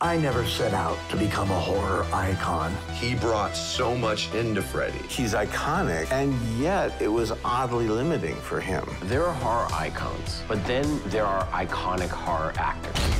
I never set out to become a horror icon. He brought so much into Freddy. He's iconic, and yet it was oddly limiting for him. There are horror icons, but then there are iconic horror actors.